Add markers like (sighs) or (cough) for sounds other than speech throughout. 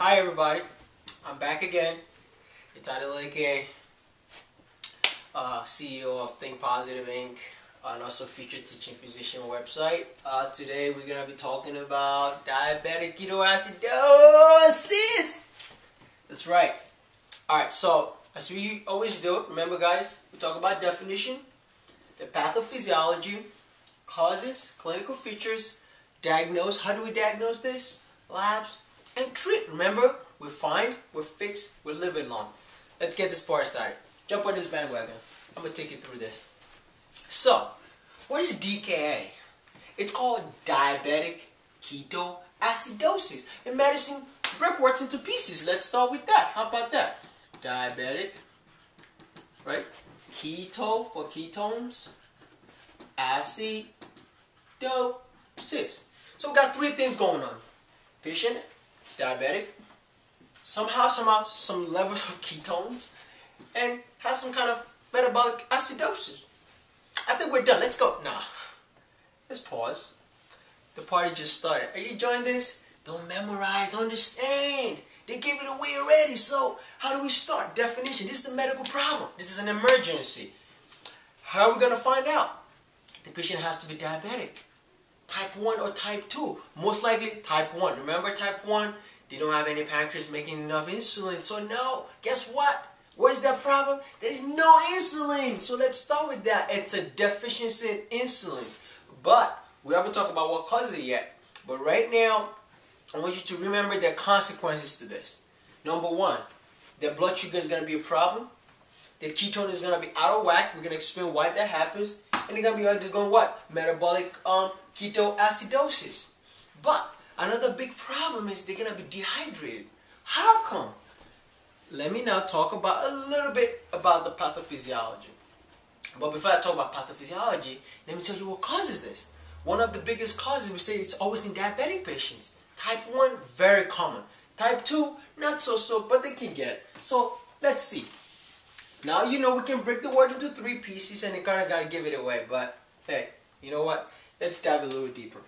Hi everybody, I'm back again. It's Adeleke, uh, CEO of Think Positive Inc. and also Future Teaching Physician website. Uh, today we're gonna be talking about diabetic ketoacidosis. That's right. All right. So as we always do, remember guys, we talk about definition, the pathophysiology, causes, clinical features, diagnose. How do we diagnose this? Labs and treat. Remember, we find, we fix, we live living long. Let's get this part started. Jump on this bandwagon. I'm gonna take you through this. So, what is DKA? It's called diabetic ketoacidosis. In medicine, break words into pieces. Let's start with that. How about that? Diabetic, right? Keto for ketones, acidosis. So we got three things going on. Patient diabetic, somehow, somehow, some levels of ketones, and has some kind of metabolic acidosis. I think we're done. Let's go. Nah. Let's pause. The party just started. Are you enjoying this? Don't memorize, understand. They gave it away already. So how do we start? Definition. This is a medical problem. This is an emergency. How are we going to find out? The patient has to be diabetic. Type 1 or type 2. Most likely type 1. Remember type 1? They don't have any pancreas making enough insulin. So no, guess what? What is that problem? There is no insulin. So let's start with that. It's a deficiency in insulin. But we haven't talked about what causes it yet. But right now, I want you to remember the consequences to this. Number one, the blood sugar is going to be a problem. The ketone is going to be out of whack. We're going to explain why that happens. And they're going to be just going what? Metabolic um, ketoacidosis. But another big problem is they're going to be dehydrated. How come? Let me now talk about a little bit about the pathophysiology. But before I talk about pathophysiology, let me tell you what causes this. One of the biggest causes, we say it's always in diabetic patients. Type 1, very common. Type 2, not so so, but they can get it. So, let's see. Now you know we can break the word into three pieces and you kind of got to give it away. But, hey, you know what? Let's dive a little deeper.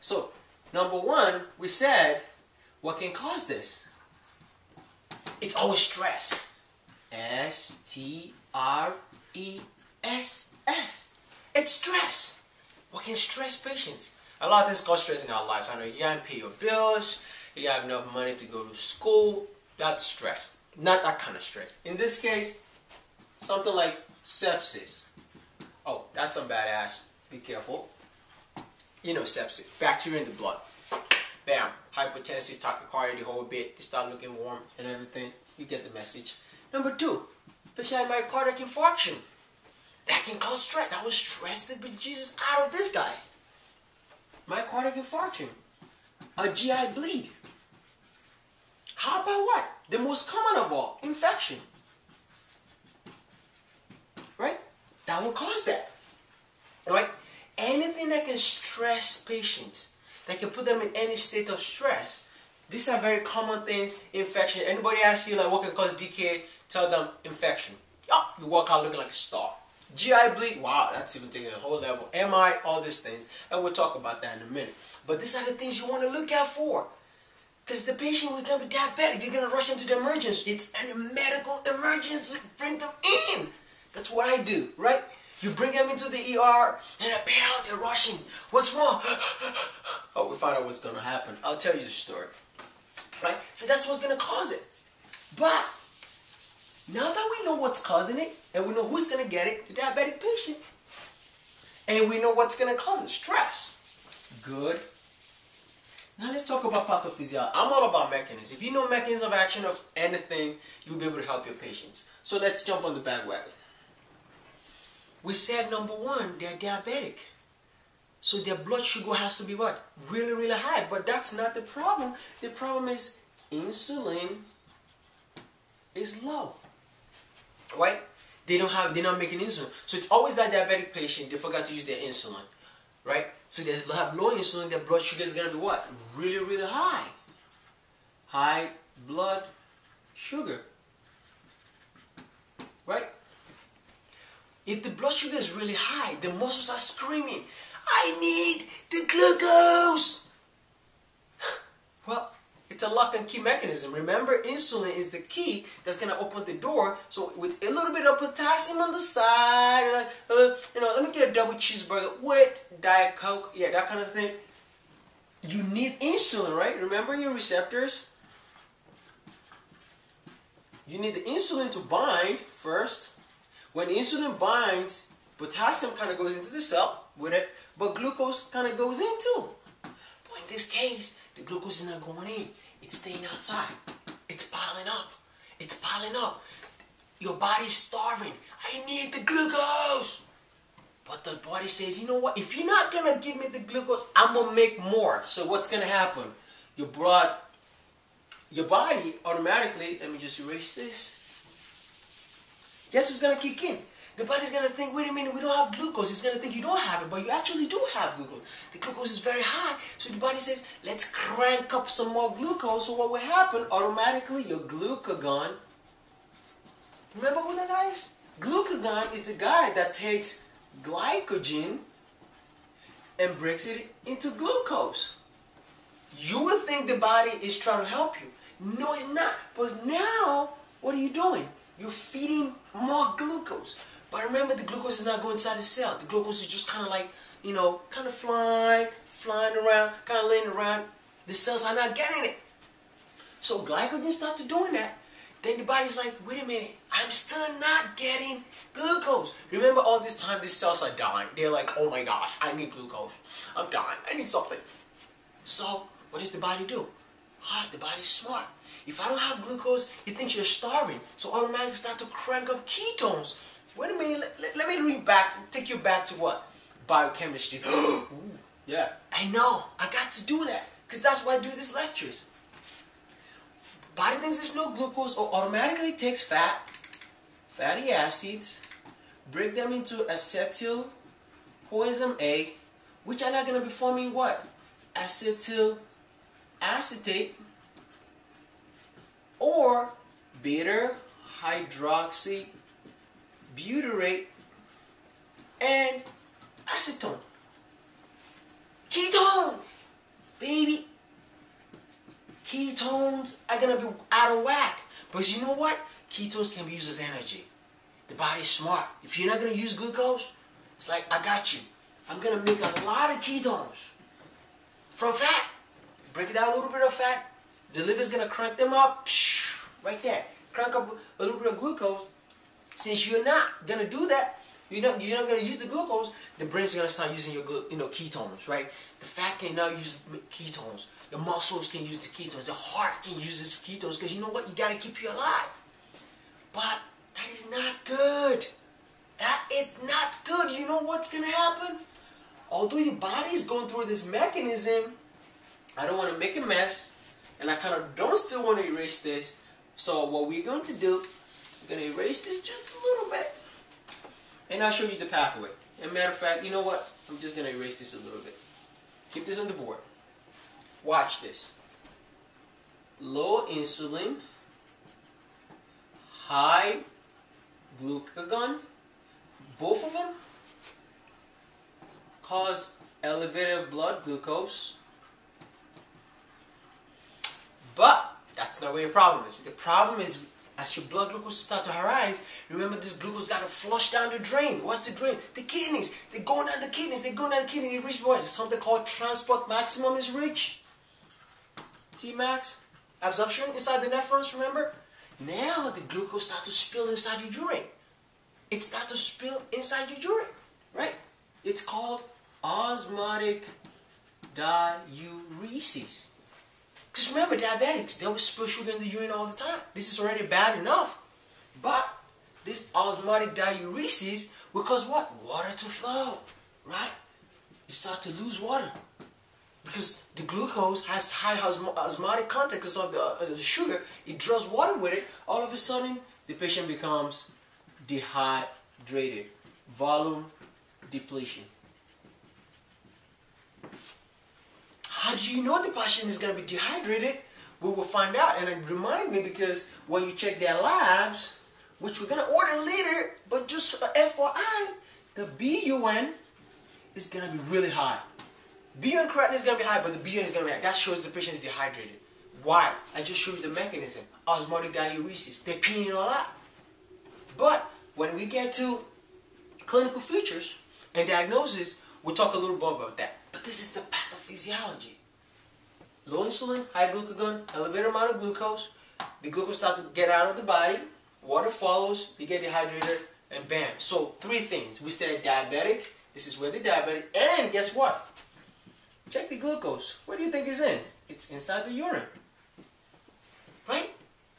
So, number one, we said, what can cause this? It's always stress. S T R E S S. It's stress. What can stress patients? A lot of things cause stress in our lives. I know you can't pay your bills, you have enough money to go to school. That's stress. Not that kind of stress. In this case, something like sepsis. Oh, that's some badass. Be careful. You know sepsis. Bacteria in the blood. Bam. Hypertensive, tachycardia, the whole bit. They start looking warm and everything. You get the message. Number two, patient had myocardial infarction. That can cause stress. That was stress to be Jesus out of this, guys. Myocardial infarction. A GI bleed. How about what? The most common of all, infection. Right? That will cause that. Right? Anything that can stress patients, that can put them in any state of stress. These are very common things. Infection. Anybody ask you like what can cause DKA? Tell them infection. Yeah, you walk out looking like a star. GI bleed, wow, that's even taking a whole level. MI, all these things. And we'll talk about that in a minute. But these are the things you want to look out for. Because the patient will to be diabetic. They're going to rush them to the emergency. It's a medical emergency. Bring them in. That's what I do, right? You bring them into the ER and apparently they're rushing. What's wrong? oh, we find out what's going to happen. I'll tell you the story. Right? So that's what's going to cause it. But now that we know what's causing it and we know who's going to get it, the diabetic patient, and we know what's going to cause it, stress. Good. Now let's talk about pathophysiology. I'm all about mechanisms. If you know mechanism of action of anything, you'll be able to help your patients. So let's jump on the bandwagon. We said number one, they're diabetic. So their blood sugar has to be what? Really, really high. But that's not the problem. The problem is insulin is low. Right? They don't have, they're not making insulin. So it's always that diabetic patient, they forgot to use their insulin. Right? So they have low insulin, their blood sugar is going to be what? Really, really high. High blood sugar. Right? If the blood sugar is really high, the muscles are screaming, I need the glucose. (sighs) well, it's a lock and key mechanism. Remember, insulin is the key that's gonna open the door. So with a little bit of potassium on the side, like, uh, you know, let me get a double cheeseburger with Diet Coke, yeah, that kind of thing. You need insulin, right? Remember your receptors? You need the insulin to bind first. When insulin binds, potassium kind of goes into the cell with it, but glucose kind of goes in too. But in this case, the glucose is not going in. It's staying outside. It's piling up. It's piling up. Your body's starving. I need the glucose. But the body says, you know what? If you're not going to give me the glucose, I'm going to make more. So what's going to happen? Your blood, your body automatically, let me just erase this. Guess who's going to kick in? The body's gonna think, wait a minute, we don't have glucose. It's gonna think you don't have it, but you actually do have glucose. The glucose is very high, so the body says, let's crank up some more glucose. So what will happen? Automatically, your glucagon. Remember who that guy is? Glucagon is the guy that takes glycogen and breaks it into glucose. You would think the body is trying to help you. No, it's not. But now, what are you doing? You're feeding more glucose. But remember, the glucose is not going inside the cell. The glucose is just kind of like, you know, kind of flying, flying around, kind of laying around. The cells are not getting it. So glycogen starts doing that. Then the body's like, wait a minute, I'm still not getting glucose. Remember all this time these cells are dying. They're like, oh my gosh, I need glucose. I'm dying. I need something. So what does the body do? Ah, the body's smart. If I don't have glucose, it thinks you're starving. So automatically start to crank up ketones. Wait a minute, let, let, me read back, take you back to what? Biochemistry. (gasps) yeah. I know, I got to do that, because that's why I do these lectures. Body thinks there's no glucose, or automatically takes fat, fatty acids, break them into acetyl coenzyme A, which are not going to be forming what? Acetyl acetate or beta hydroxy butyrate, and acetone. Ketones, baby. Ketones are gonna be out of whack. But you know what? Ketones can be used as energy. The body's smart. If you're not gonna use glucose, it's like I got you. I'm gonna make a lot of ketones from fat. Break it down a little bit of fat. The liver's gonna crank them up. Right there. Crank up a little bit of glucose since you're not gonna do that, you're not you're not gonna use the glucose. The brain's gonna start using your you know ketones, right? The fat can now use ketones. The muscles can use the ketones. The heart can use this ketones because you know what? You gotta keep you alive. But that is not good. That is not good. You know what's gonna happen? Although your body is going through this mechanism, I don't want to make a mess, and I kind of don't still want to erase this. So what we're going to do I'm going to erase this just a little bit. And I'll show you the pathway. As a matter of fact, you know what? I'm just going to erase this a little bit. Keep this on the board. Watch this. Low insulin, high glucagon, both of them cause elevated blood glucose. But that's not where your problem is. The problem is as your blood glucose start to rise, remember this glucose got to flush down the drain. What's the drain? The kidneys. They're going down the kidneys. They're going down the kidneys. They reach what? Something called transport maximum is reached. T-max. Absorption inside the nephrons, remember? Now the glucose start to spill inside your urine. It start to spill inside your urine, right? It's called osmotic diuresis. Because remember, diabetics, they will spill sugar in the urine all the time. This is already bad enough. But this osmotic diuresis will cause what? Water to flow, right? You start to lose water. Because the glucose has high osmotic content because of the, uh, the sugar. It draws water with it. All of a sudden, the patient becomes dehydrated. Volume depletion. How do you know the patient is going to be dehydrated? We will find out. And remind me because when you check their labs, which we're going to order later, but just FYI, the BUN is going to be really high. BUN creatinine is going to be high, but the BUN is going to be high. That shows the patient is dehydrated. Why? I just showed you the mechanism. Osmotic diuresis. They're peeing all out. But when we get to clinical features and diagnosis, we'll talk a little bit about that. But this is the pathophysiology. Low insulin, high glucagon, elevated amount of glucose. The glucose starts to get out of the body. Water follows. You get dehydrated, and bam. So three things. We said diabetic. This is where the diabetic. And guess what? Check the glucose. Where do you think it's in? It's inside the urine. Right?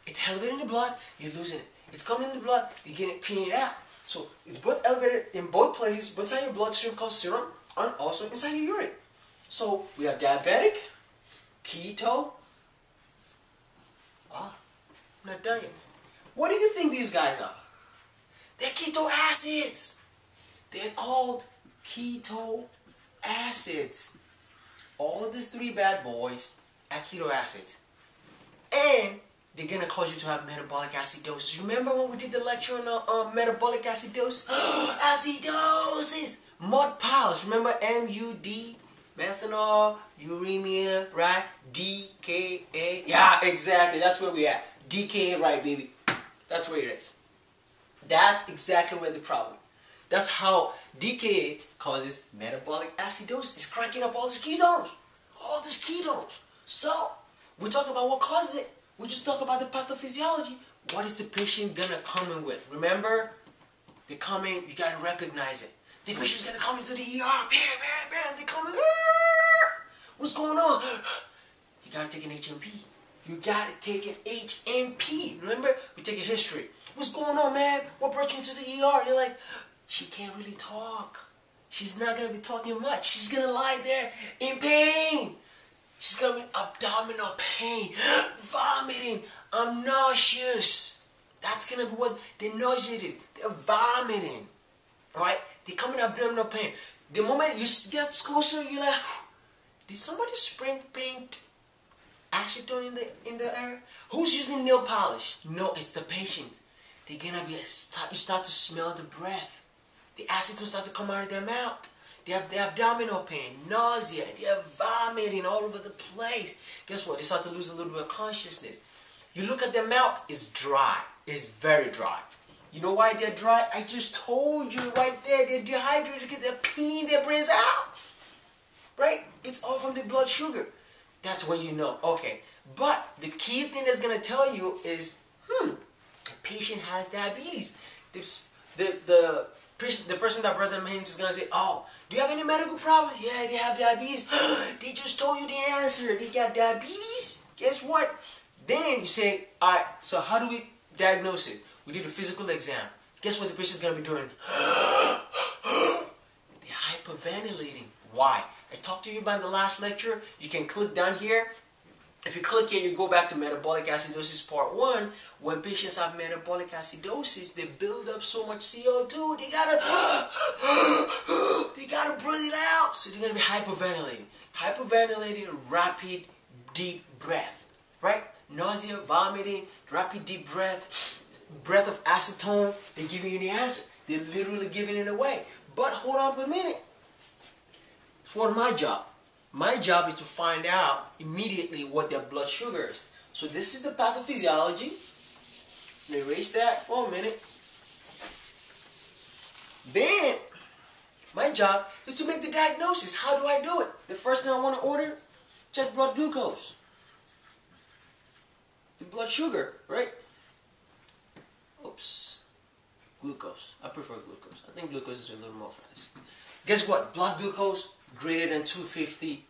It's elevated in the blood. You're losing it. It's coming in the blood. You're getting it peeing it out. So it's both elevated in both places, both inside your bloodstream called serum, and also inside your urine. So we have diabetic, keto. Ah, I'm not done. What do you think these guys are? They're keto acids. They're called keto acids. All of these three bad boys are keto acids. And they're gonna cause you to have metabolic acidosis. Remember when we did the lecture on uh, uh, metabolic acidosis? (gasps) acidosis! MUDPILES. Remember MUD? Methanol, uremia, right? DKA. Yeah, exactly. That's where we at. DKA, right, baby. That's where it is. That's exactly where the problem is. That's how DKA causes metabolic acidosis. It's cranking up all these ketones. All these ketones. So, we talk about what causes it. We just talk about the pathophysiology. What is the patient gonna come in with? Remember, they come in, you gotta recognize it. The patient's gonna come into the ER, bam, bam, bam, they come in, what's going on? You gotta take an H&P. You gotta take an H&P. Remember, we take a history. What's going on, man? What brought you to the ER? You're like, she can't really talk. She's not gonna be talking much. She's gonna lie there in pain. She's got me abdominal pain, (gasps) vomiting. I'm nauseous. That's gonna be what they're nauseated. They're vomiting. Right? They come in abdominal pain. The moment you get closer, you're like, did somebody spray paint acetone in the in the air? Who's using nail polish? No, it's the patient. They're gonna be start, you start to smell the breath. The acetone start to come out of their mouth. They have the abdominal pain, nausea, they're vomiting all over the place. Guess what? They start to lose a little bit of consciousness. You look at their mouth, it's dry. It's very dry. You know why they're dry? I just told you right there. They're dehydrated because they're peeing their brains out. Right? It's all from the blood sugar. That's when you know. Okay. But the key thing that's going to tell you is, hmm, the patient has diabetes. The, the, the the person that brought them in is gonna say, "Oh, do you have any medical problems? Yeah, they have diabetes. (gasps) they just told you the answer. They got diabetes. Guess what? Then you say, all right. So how do we diagnose it? We did a physical exam. Guess what the patient's gonna be doing? (gasps) They're hyperventilating. Why? I talked to you about in the last lecture. You can click down here if you click here, you go back to metabolic acidosis part one. When patients have metabolic acidosis, they build up so much CO2, they gotta, (gasps) they gotta breathe it out. So they're gonna be hyperventilating. Hyperventilating, rapid, deep breath, right? Nausea, vomiting, rapid, deep breath, breath of acetone. They're giving you the answer. They're literally giving it away. But hold on for a minute. Of my job. My job is to find out immediately what their blood sugar is. So this is the pathophysiology. Let me erase that for a minute. Then, my job is to make the diagnosis. How do I do it? The first thing I want to order, check blood glucose. The blood sugar, right? Oops. Glucose. I prefer glucose. I think glucose is a little more fast. Guess what? Blood glucose greater than 250